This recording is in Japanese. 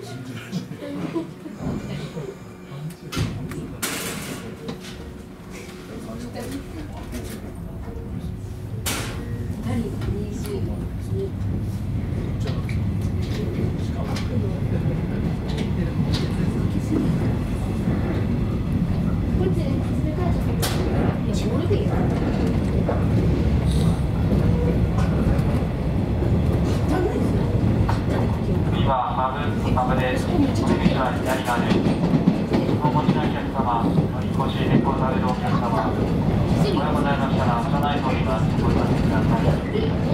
Deus. ございましたら、車内通みはご確認ください。